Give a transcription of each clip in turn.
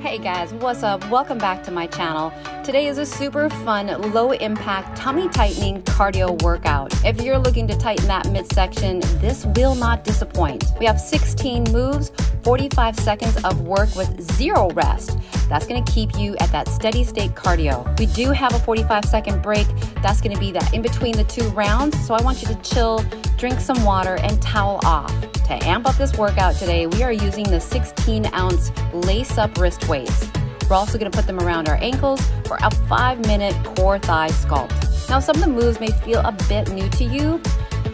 Hey guys, what's up? Welcome back to my channel. Today is a super fun, low impact tummy tightening cardio workout. If you're looking to tighten that midsection, this will not disappoint. We have 16 moves, 45 seconds of work with zero rest. That's gonna keep you at that steady state cardio. We do have a 45 second break. That's gonna be that in between the two rounds. So I want you to chill, drink some water, and towel off. To amp up this workout today, we are using the 16 ounce LaceUp wrist weights. We're also gonna put them around our ankles for a five minute core thigh sculpt. Now, some of the moves may feel a bit new to you,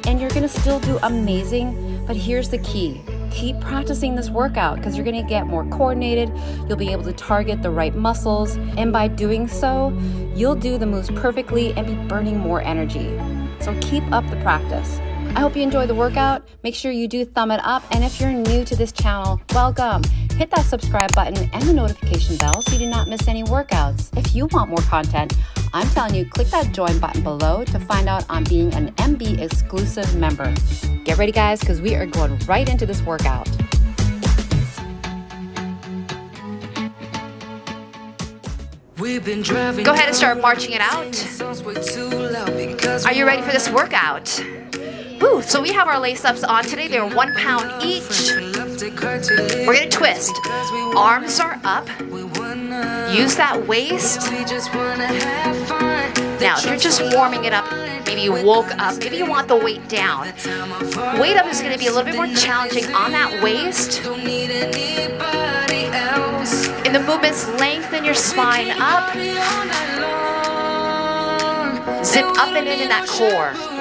and you're gonna still do amazing, but here's the key keep practicing this workout because you're going to get more coordinated. You'll be able to target the right muscles. And by doing so, you'll do the moves perfectly and be burning more energy. So keep up the practice. I hope you enjoy the workout. Make sure you do thumb it up. And if you're new to this channel, welcome. Hit that subscribe button and the notification bell so you do not miss any workouts. If you want more content, I'm telling you, click that join button below to find out on being an MB exclusive member. Get ready, guys, because we are going right into this workout. Go ahead and start marching it out. Are you ready for this workout? Woo, so we have our lace ups on today. They're one pound each. We're gonna twist. Arms are up. Use that waist. Now, if you're just warming it up, maybe you woke up, maybe you want the weight down. Weight up is gonna be a little bit more challenging on that waist. In the movements, lengthen your spine up. Zip up and in in that core.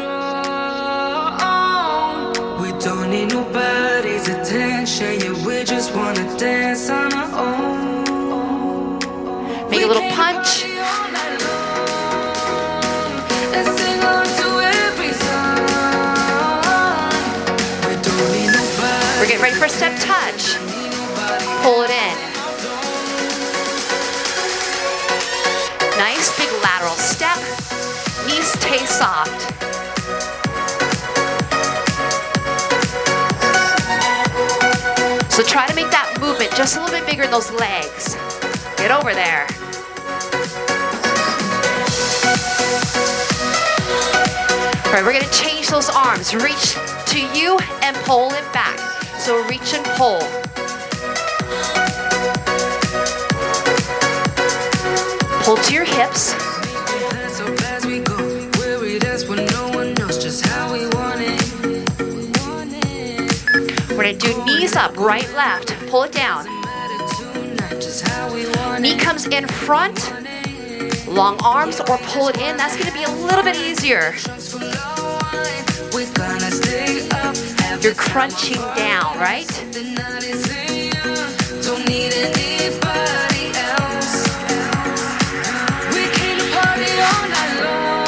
Don't need nobody's attention, yeah, we just wanna dance on our own. Make a little punch. And sing along to every song. We don't need nobody. We're getting ready for a step touch. Pull it in. Nice big lateral step. Knees stay soft. So try to make that movement just a little bit bigger in those legs. Get over there. All right, we're gonna change those arms. Reach to you and pull it back. So reach and pull. Pull to your hips. We're gonna do knees up, right, left. Pull it down. Knee comes in front. Long arms or pull it in. That's gonna be a little bit easier. You're crunching down, right?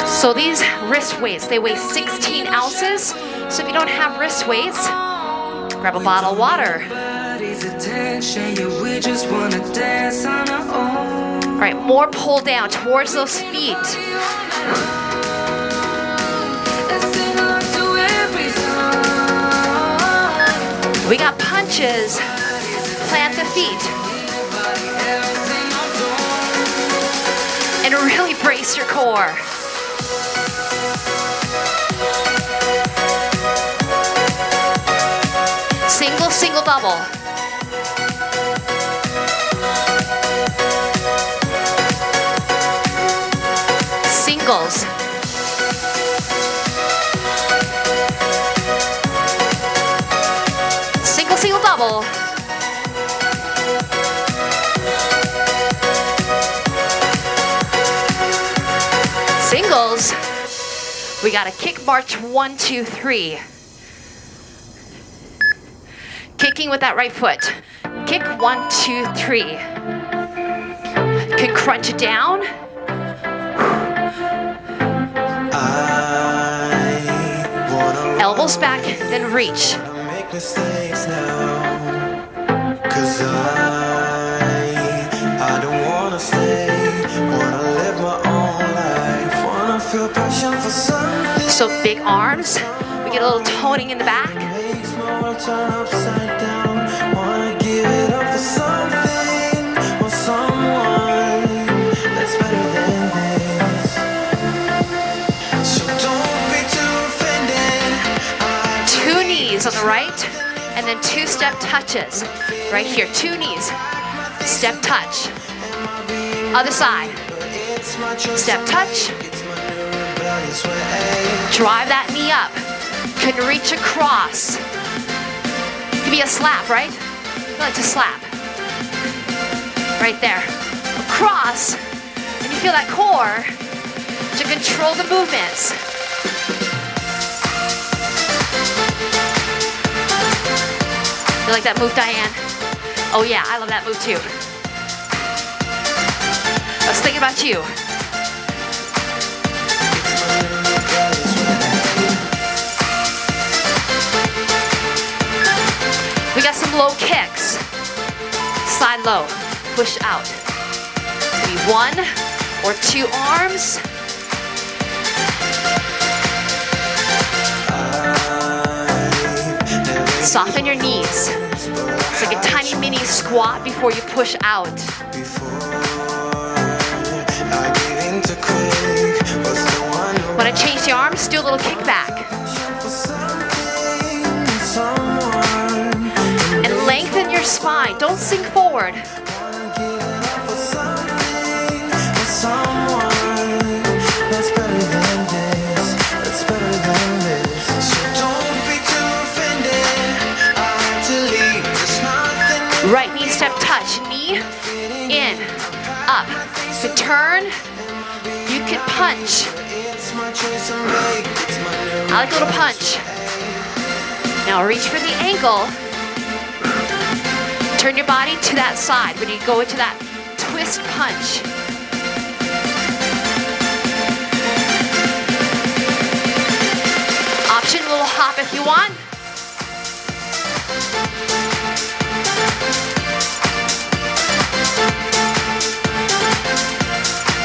So these wrist weights, they weigh 16 ounces. So if you don't have wrist weights, grab a bottle of water. Nobody's attention, yeah, we just wanna dance on our own. All right, more pull down towards those feet. And sing along to every song. We got punches. Plant the feet. And really brace your core. Single, single, double. Singles. Single, single, double. Singles. We got a kick march one, two, three. With that right foot. Kick one, two, three. Can crunch it down. Elbows back, then reach. So big arms. We get a little toning in the back. Right, and then two step touches. Right here, two knees, step touch. Other side, step touch, drive that knee up. Can reach across. Could be a slap, right? You like to slap. Right there. Across, and you feel that core to control the movements. You like that move, Diane? Oh yeah, I love that move too. I was thinking about you. We got some low kicks. Side low, push out. Maybe one or two arms. Soften your knees. It's like a tiny mini squat before you push out. When I change the arms, do a little kickback. And lengthen your spine. Don't sink forward. Punch. I like a little punch. Now reach for the ankle. Turn your body to that side when you go into that twist punch. Option, a little hop if you want.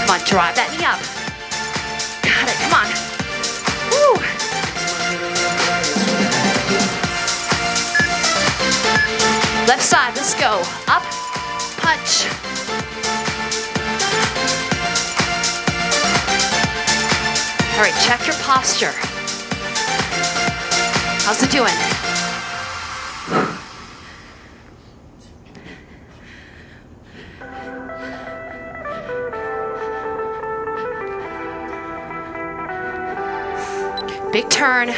Come on, drive that knee up. Left side, let's go. Up, punch. All right, check your posture. How's it doing? Big turn.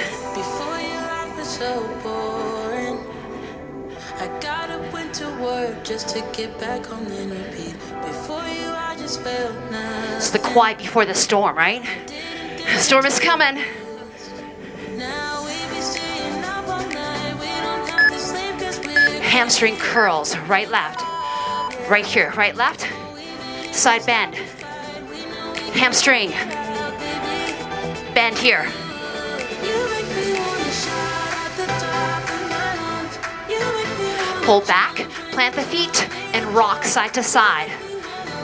Just to get back home and repeat. Before you, I just felt nothing. It's the quiet before the storm, right? The Storm is coming. Now we be staying up all night. We don't have to sleep 'cause we're Hamstring curls, right, left. Right here, right, left. Side bend. Hamstring. Bend here. You make me wanna shout at the top of my lungs. You make me wanna Pull back, plant the feet, and rock side to side.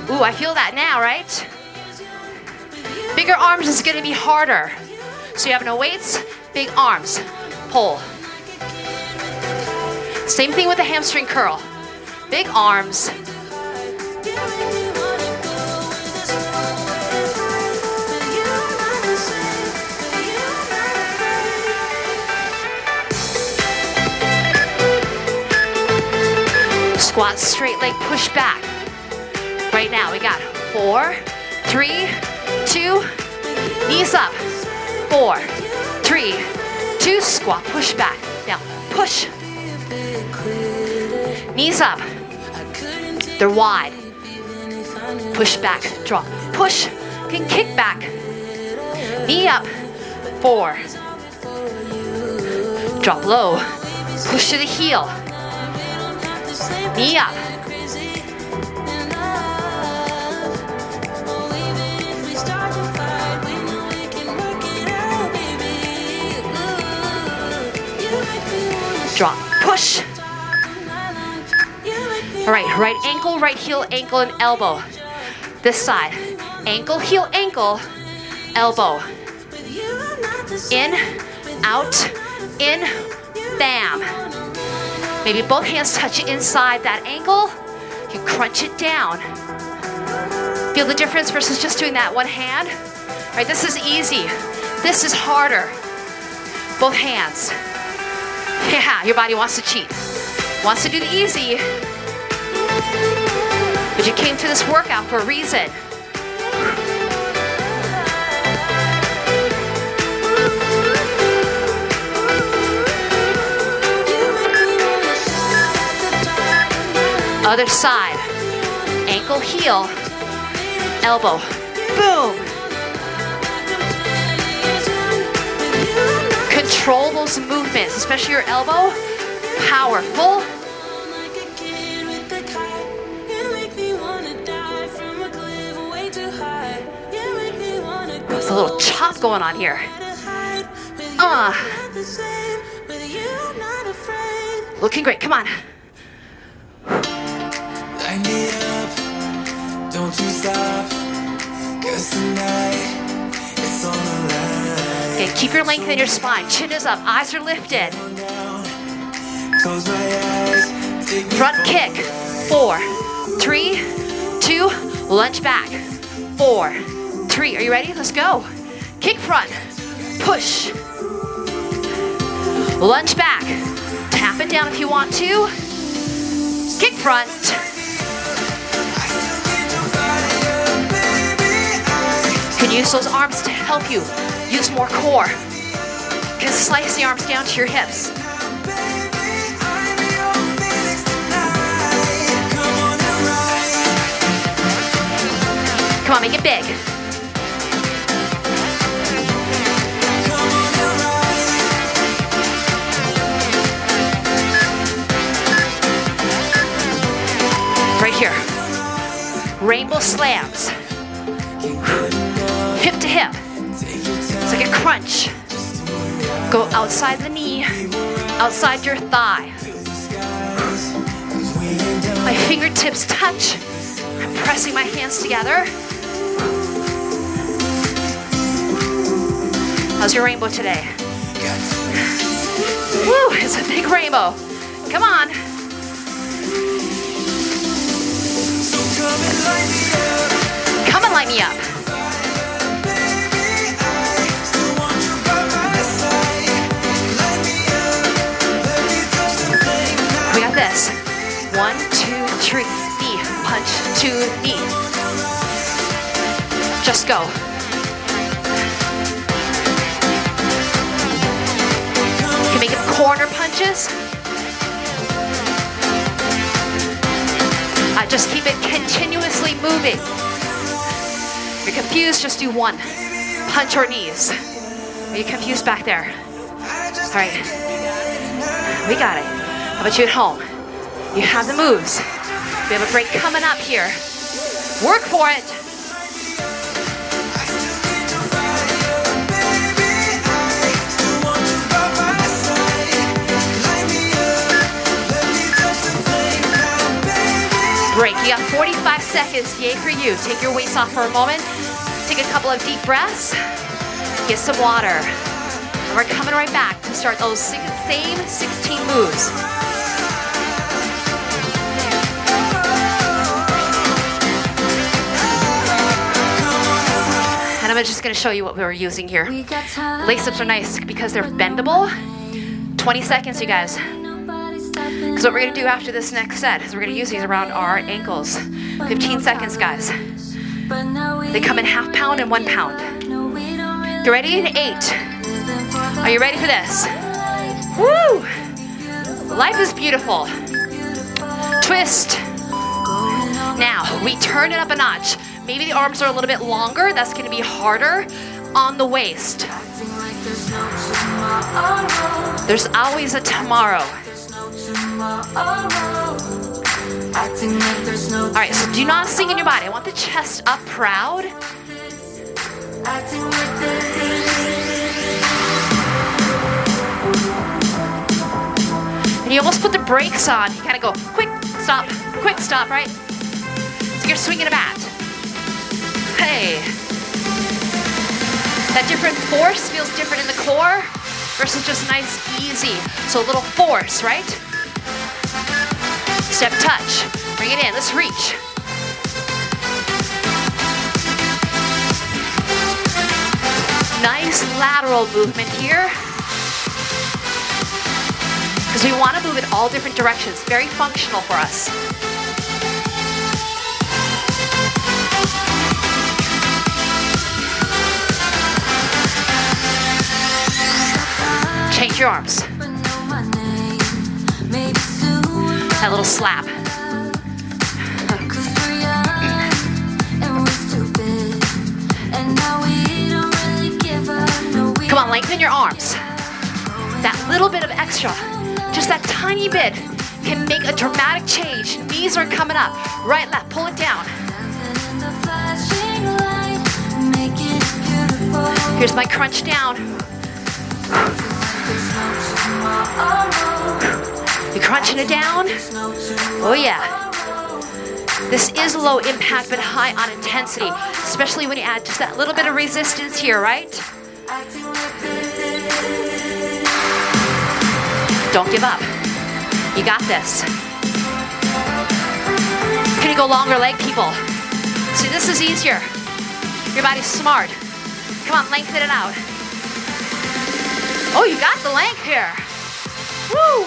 Ooh, I feel that now, right? Bigger arms is gonna be harder. So you have no weights, big arms. Pull. Same thing with the hamstring curl. Big arms. Squat straight leg push back. Right now, we got four, three, two, knees up. Four, three, two, squat, push back. Now, push. Knees up. They're wide. Push back, drop. Push. Can kick back. Knee up. Four. Drop low. Push to the heel. Knee up. Drop. Push. All right, right ankle, right heel, ankle, and elbow. This side. Ankle, heel, ankle, elbow. In, out, in, bam. Maybe both hands touch inside that ankle. You crunch it down. Feel the difference versus just doing that one hand? All right, this is easy. This is harder. Both hands. Yeah, your body wants to cheat. Wants to do the easy. But you came to this workout for a reason. Other side. Ankle, heel, elbow. Boom. Control those movements, especially your elbow. Powerful. There's a little chop going on here. Uh. Looking great. Come on. Up, don't you stop. Cause tonight it's on the line. Okay, keep your length in your spine. Chin is up, eyes are lifted. Close my eyes, Front kick. Four, three, two, lunge back. Four, three. Are you ready? Let's go. Kick front. Push. Lunge back. Tap it down if you want to. Kick front. Can use those arms to help you use more core. Can slice the arms down to your hips. Come on, make it big. Right here. Rainbow slams. Like a crunch. Go outside the knee, outside your thigh. My fingertips touch. I'm pressing my hands together. How's your rainbow today? Woo, it's a big rainbow. Come on. Come and light me up. One, two, three. Knee, punch, two, knee. Just go. You can make it corner punches. Uh, just keep it continuously moving. If you're confused, just do one. Punch or knees. Are you confused back there? All right. We got it. How about you at home? You have the moves. We have a break coming up here. Work for it. Break. You got 45 seconds. Yay for you. Take your weights off for a moment. Take a couple of deep breaths. Get some water. And we're coming right back to start those same 16 moves. I'm just gonna show you what we were using here. Lace ups are nice because they're bendable. 20 seconds, you guys. Because what we're gonna do after this next set is we're gonna use these around our ankles. 15 seconds, guys. They come in half pound and one pound. You ready? In eight. Are you ready for this? Woo! Life is beautiful. Twist. Now, we turn it up a notch. Maybe the arms are a little bit longer. That's gonna be harder on the waist. There's always a tomorrow. All right, so do not sing in your body. I want the chest up proud. And you almost put the brakes on. You kind of go quick, stop, quick, stop, right? So you're swinging a bat. Hey. That different force feels different in the core versus just nice, easy. So a little force, right? Step touch. Bring it in. Let's reach. Nice lateral movement here. Because we want to move in all different directions. Very functional for us. Your arms. That little slap. Come on, lengthen your arms. That little bit of extra, just that tiny bit, can make a dramatic change. Knees are coming up. Right, left, pull it down. Here's my crunch down. You crunching it down? Oh yeah. This is low impact but high on intensity, especially when you add just that little bit of resistance here, right? Don't give up. You got this. Can you go longer leg, people? See, this is easier. Your body's smart. Come on, lengthen it out. Oh, you got the length here. Woo!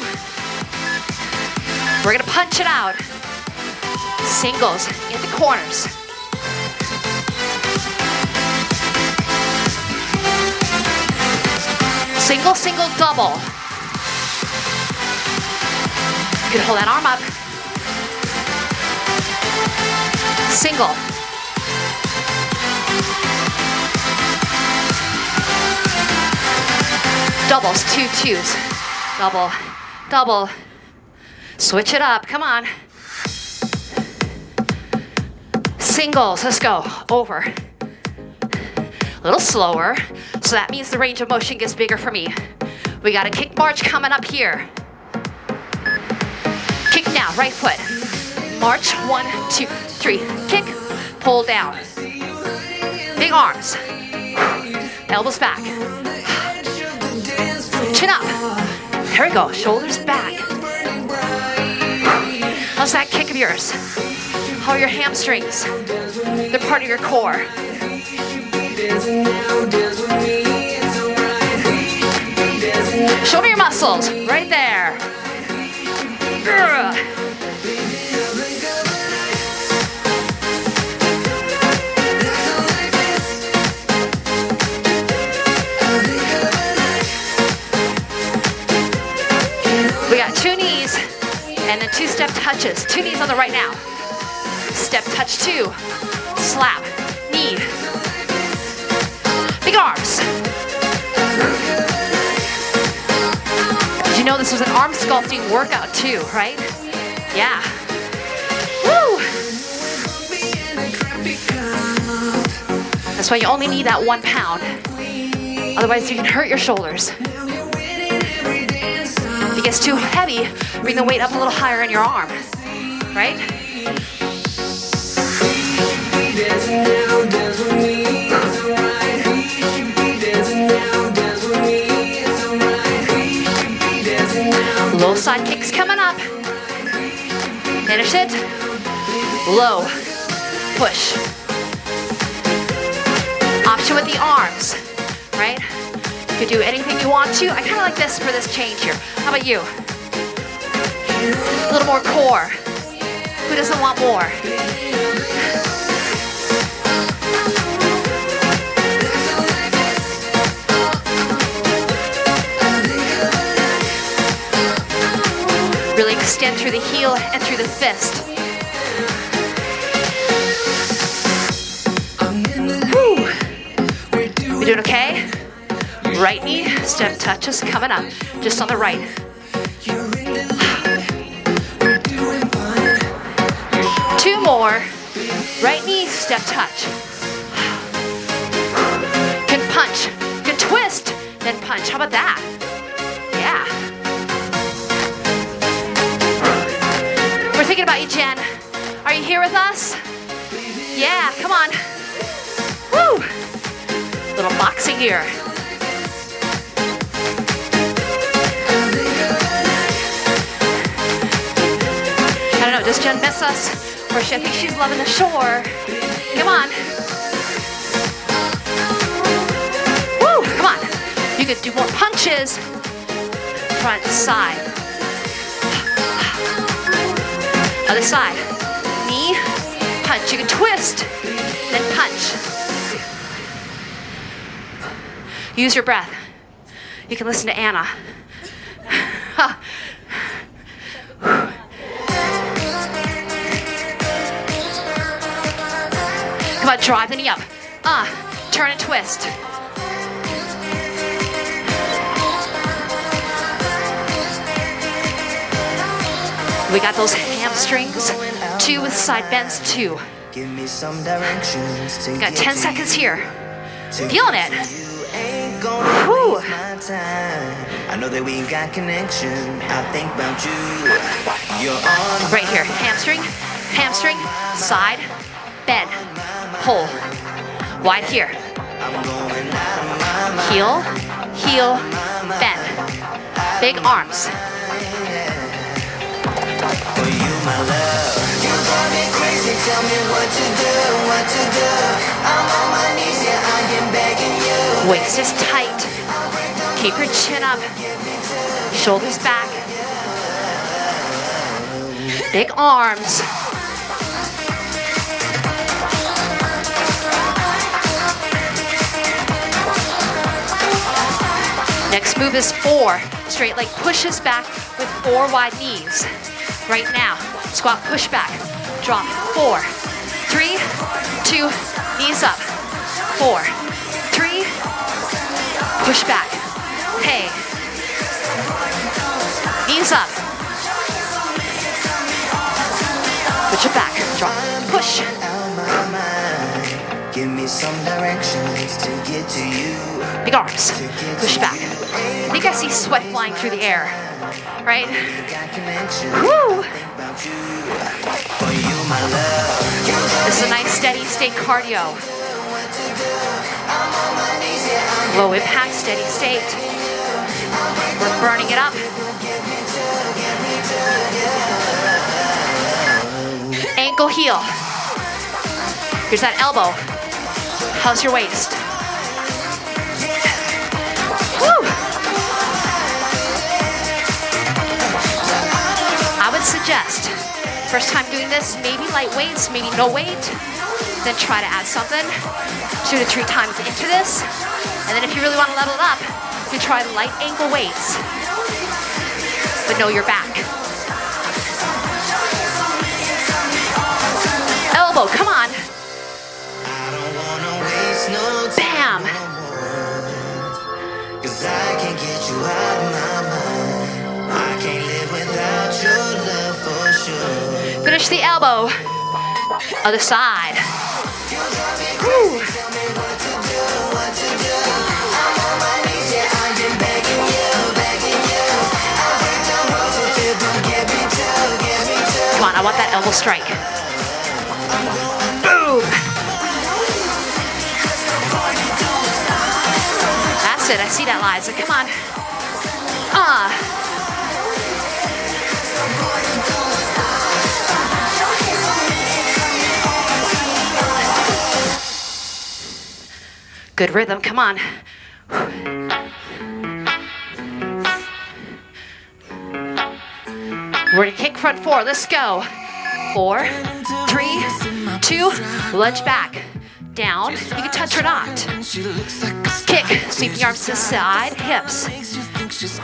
We're gonna punch it out. Singles in the corners. Single, single, double. You can hold that arm up. Single. Doubles, two twos. Double, double. Switch it up, come on. Singles, let's go, over. A little slower, so that means the range of motion gets bigger for me. We got a kick march coming up here. Kick now, right foot. March, one, two, three. Kick, pull down. Big arms. Elbows back. Chin up. There we go, shoulders back. How's that kick of yours? How are your hamstrings? They're part of your core. Show me your muscles, right there. And then two step touches. Two knees on the right now. Step touch two. Slap. Knee. Big arms. Did you know this was an arm sculpting workout too, right? Yeah. Woo! That's why you only need that one pound. Otherwise, you can hurt your shoulders. If it gets too heavy, bring the weight up a little higher in your arm, right? Low side kicks coming up. Finish it. Low. Push. Option with the arms, right? You could do anything you want to. I kind of like this for this change here. How about you? A little more core. Who doesn't want more? Really extend through the heel and through the fist. Whew. We doing okay? Right knee, step touch touches coming up, just on the right. Two more. Right knee, step touch. Can punch, can twist, then punch. How about that? Yeah. We're thinking about you, Jen. Are you here with us? Yeah, come on. Woo! Little boxing here. Jen or she thinks She's Loving the Shore. Come on. Woo, come on. You could do more punches. Front, side. Other side. Knee, punch. You can twist, then punch. Use your breath. You can listen to Anna. On, drive the knee up. Uh, turn and twist. We got those hamstrings. Two with side bends, two. Give me some directions to Got 10 to seconds here. Feeling it. to you ain't gonna Whew. waste my time. I know that we got connection. I think about you. You're on Right here. Hamstring, hamstring, side, bend, pull. Wide here. Heel, heel, bend. Big arms. Waist is tight. Keep your chin up. Shoulders back. Big arms. Move is four. Straight leg pushes back with four wide knees. Right now, squat push back. Drop. Four, three, two, knees up. Four, three, push back. Hey. Knees up. Put your back. Drop. Push. Me some directions to get to you. Big arms. Push back. I think I see sweat flying through the air. Right? Woo! Think about you. For you, my love. You This is a nice steady state cardio. Low impact, steady state. We're burning it up. Ankle heel. Here's that elbow. How's your waist? Woo! I would suggest first time doing this, maybe light weights, maybe no weight. Then try to add something two to three times into this. And then if you really want to level it up, you try light ankle weights. But know your back. Elbow, come on. No Bam. time no more. Cause I can't get you out of my mind. I can't live without your love for sure. Finish the elbow. Other side. Woo. Come on, I want that elbow strike. It. I see that, Liza. Come on. Ah. Good rhythm. Come on. We're gonna kick front four. Let's go. Four, three, two, lunge back. Down. You can touch or not. Kick. Sweep the arms to the side. Hips.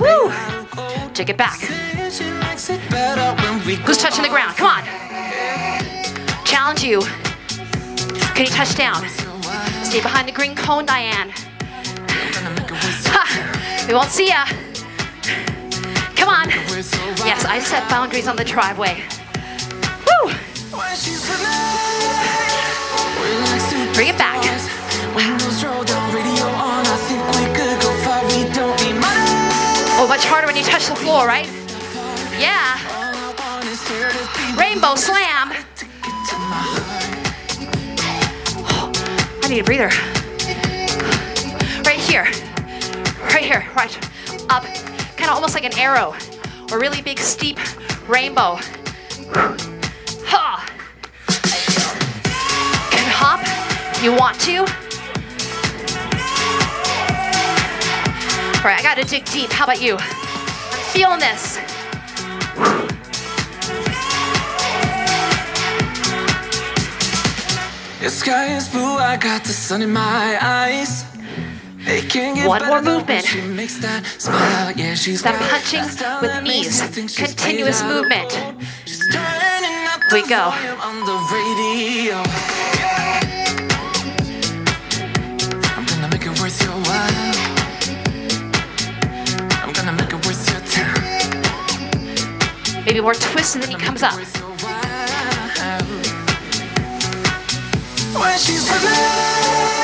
Woo. Take it back. Who's touching the ground? Come on. Challenge you. Can you touch down? Stay behind the green cone, Diane. Ha! We won't see ya. Come on. Yes, I set boundaries on the driveway. Woo! Bring it back. Oh, much harder when you touch the floor, right? Yeah. Rainbow slam. I need a breather. Right here. Right here. Right. Up. Kind of almost like an arrow. Or really big, steep rainbow. You want to? All right, I gotta dig deep. How about you? I'm feeling this. The sky is blue, I got the sun in my eyes. They can't get One more movement. She makes that smile. Yeah, she's that punching that with knees. Continuous movement. Here we go. Maybe more twist and then he comes up. Worth your while. When she's with me.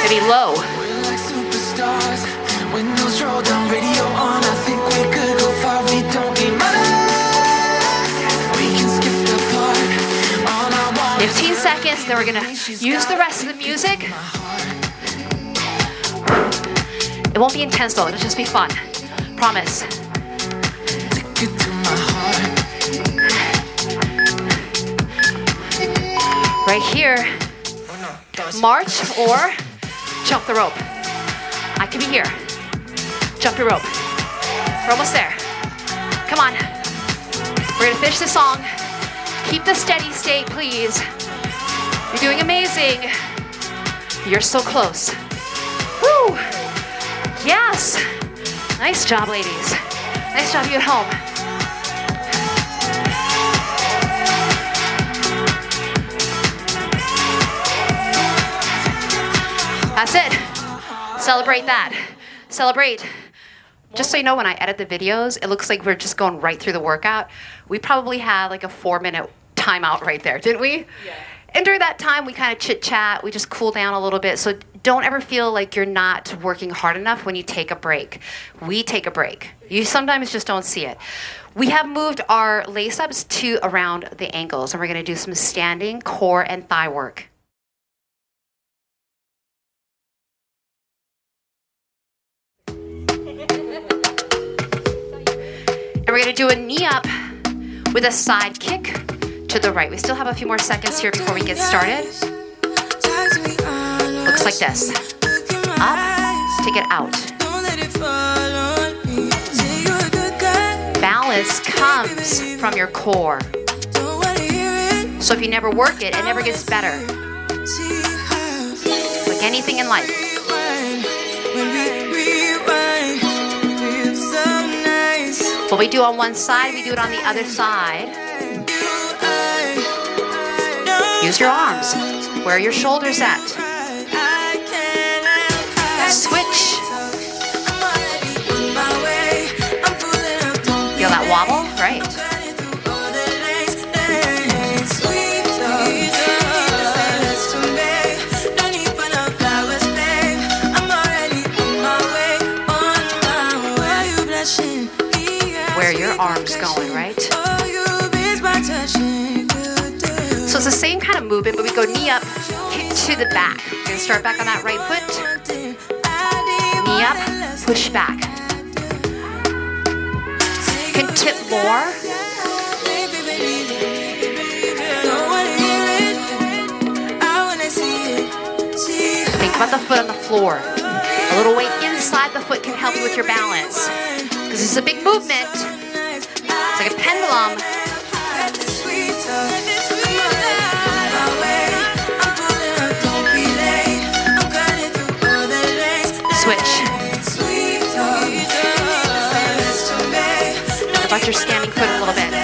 Maybe low. We're like superstars. Windows roll down, radio on. I think we could go far. We don't need money. We can skip the part. All I want is 15 seconds, then we're gonna use the rest of the music. It won't be intense though, it'll just be fun. Promise. Right here, march or jump the rope. I can be here. Jump the rope. We're almost there. Come on. We're gonna finish the song. Keep the steady state, please. You're doing amazing. You're so close. Woo! Yes! Nice job, ladies. Nice job, you at home. That's it. Celebrate that. Celebrate. Just so you know, when I edit the videos, it looks like we're just going right through the workout. We probably had like a four minute timeout right there, didn't we? Yeah. And during that time, we kind of chit chat, we just cool down a little bit. So don't ever feel like you're not working hard enough when you take a break. We take a break. You sometimes just don't see it. We have moved our lace ups to around the ankles, and we're gonna do some standing core and thigh work. We're gonna do a knee up with a side kick to the right. We still have a few more seconds here before we get started. Looks like this. Up to get out. Balance comes from your core. So if you never work it, it never gets better. Like anything in life. What we do on one side, we do it on the other side. Use your arms. Where are your shoulders at? Your arms going, right? So it's the same kind of movement, but we go knee up, kick to the back. We're gonna start back on that right foot. Knee up, push back. You can tip more. Think about the foot on the floor. A little weight inside the foot can help you with your balance. Because it's a big movement. Like a pendulum. Switch. About your standing foot a little bit?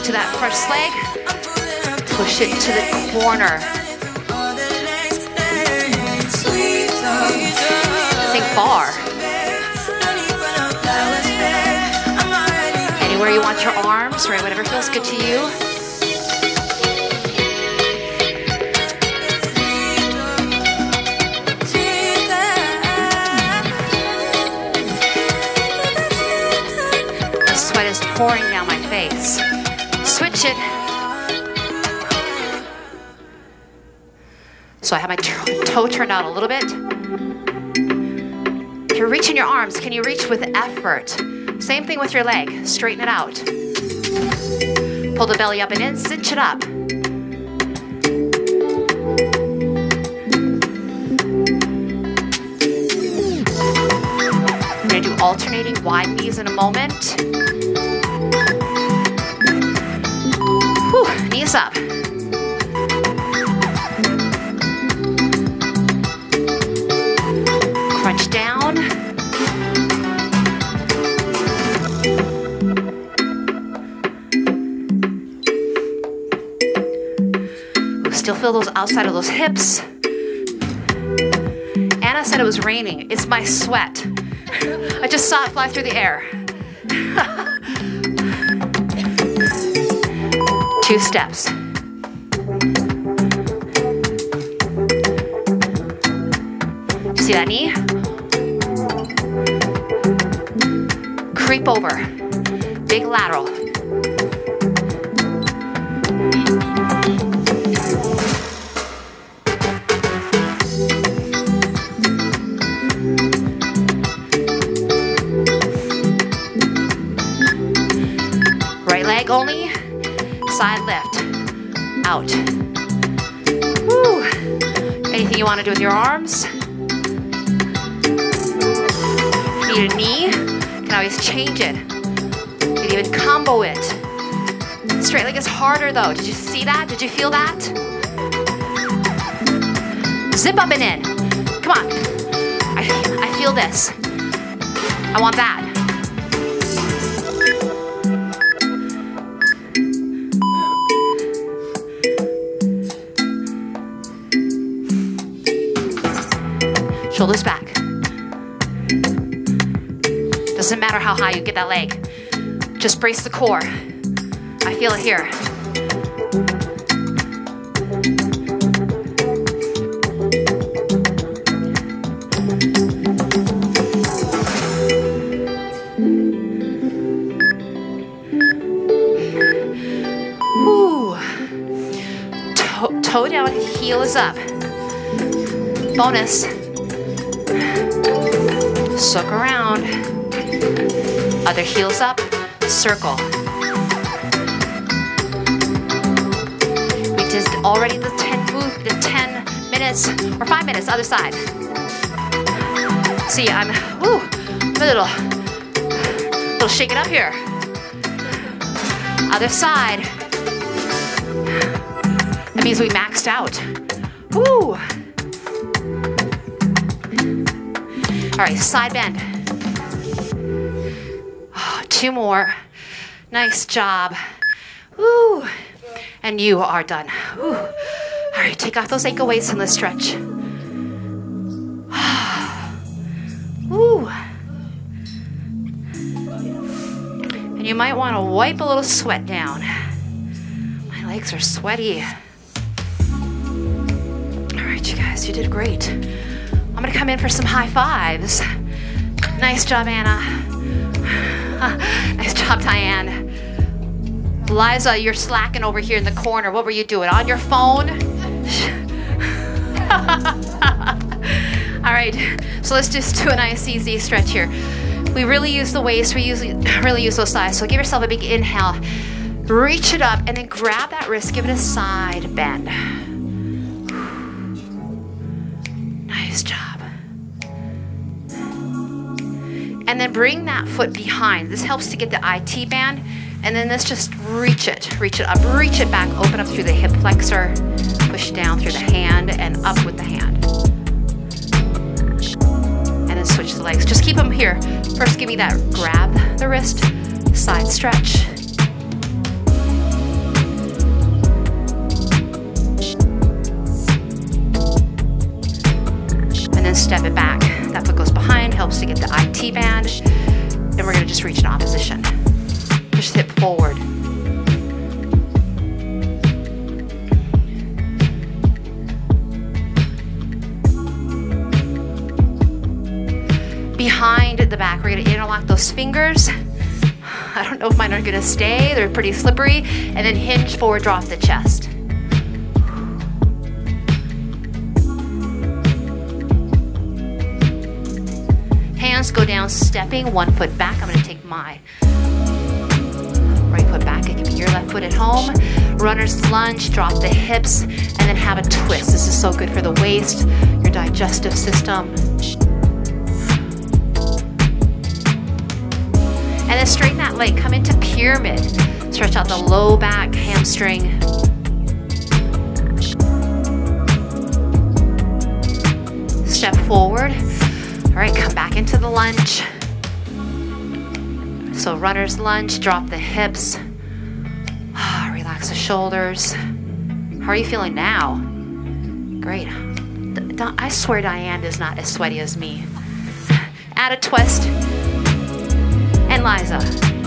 Back to that first leg. Push it to the corner. Think bar. Anywhere you want your arms, right? Whatever feels good to you. The sweat is pouring down my face. Switch it. So I have my toe turned out a little bit. If you're reaching your arms, can you reach with effort? Same thing with your leg. Straighten it out. Pull the belly up and in, cinch it up. We're gonna do alternating wide knees in a moment. Up. Crunch down. Still feel those outside of those hips. Anna said it was raining. It's my sweat. I just saw it fly through the air. Two steps. See that knee? Creep over. Big lateral. Right leg only. Side lift. Out. Woo. Anything you want to do with your arms? Need a knee? Can always change it. You can even combo it. Straight leg is harder though. Did you see that? Did you feel that? Zip up and in. Come on. I, I feel this. I want that. Shoulders back. Doesn't matter how high you get that leg. Just brace the core. I feel it here. Toe down, heel is up. Bonus. Soak around. Other heels up. Circle. We did already the 10 move, the 10 minutes or 5 minutes other side. See, I'm ooh, a little little shake it up here. Other side. That means we maxed out. Woo! All right, side bend. Oh, two more. Nice job. Woo! And you are done. Woo. All right, take off those ankle weights and let's stretch. Woo. And you might want to wipe a little sweat down. My legs are sweaty. All right, you guys, you did great. I'm gonna come in for some high fives. Nice job, Anna. Ah, nice job, Diane. Liza, you're slacking over here in the corner. What were you doing? On your phone? All right, so let's just do a nice easy stretch here. We really use the waist, we usually really use those thighs. So give yourself a big inhale, reach it up, and then grab that wrist, give it a side bend. Nice job. And then bring that foot behind. This helps to get the IT band. And then let's just reach it, reach it up, reach it back, open up through the hip flexor, push down through the hand and up with the hand. And then switch the legs. Just keep them here. First, give me that grab the wrist, side stretch. And then step it back. To get the IT band. Then we're gonna just reach an opposition. Push the hip forward. Behind the back, we're gonna interlock those fingers. I don't know if mine are gonna stay, they're pretty slippery. And then hinge forward, drop the chest. Down, stepping one foot back. I'm gonna take my right foot back. It can be your left foot at home. Runner's lunge, drop the hips, and then have a twist. This is so good for the waist, your digestive system. And then straighten that leg, come into pyramid. Stretch out the low back, hamstring. Step forward. All right, come back into the lunge. So runner's lunge, drop the hips. Ah, relax the shoulders. How are you feeling now? Great. I swear Diane is not as sweaty as me. Add a twist. And Liza.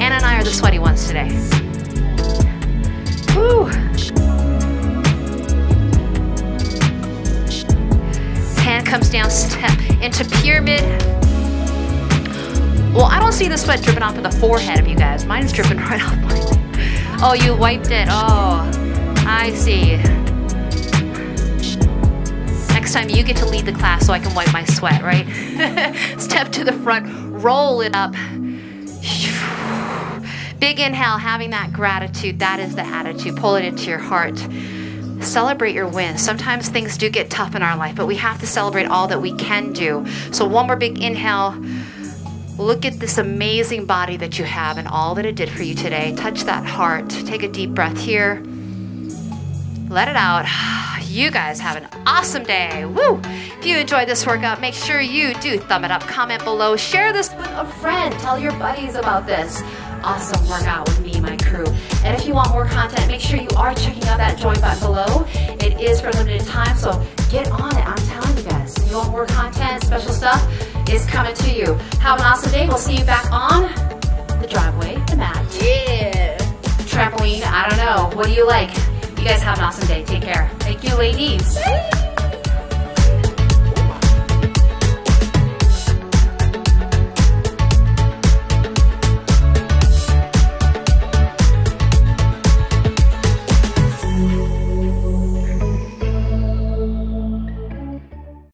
Anna and I are the sweaty ones today. Woo! Hand comes down, step into pyramid. Well, I don't see the sweat dripping off of the forehead of you guys. Mine's dripping right off mine. Oh, you wiped it. Oh, I see. Next time you get to lead the class so I can wipe my sweat, right? Step to the front, roll it up. Big inhale, having that gratitude. That is the attitude. Pull it into your heart. Celebrate your wins. Sometimes things do get tough in our life, but we have to celebrate all that we can do. So, one more big inhale. Look at this amazing body that you have and all that it did for you today. Touch that heart. Take a deep breath here. Let it out. You guys have an awesome day. Woo! If you enjoyed this workout, make sure you do thumb it up, comment below, share this with a friend, tell your buddies about this awesome workout with me and my crew. And if you want more content, make sure you are checking out that join button below. It is for a limited time, so get on it. I'm telling you guys. If you want more content, special stuff is coming to you. Have an awesome day. We'll see you back on the driveway, the mat. Yeah. Trampoline, I don't know. What do you like? You guys have an awesome day. Take care. Thank you, ladies.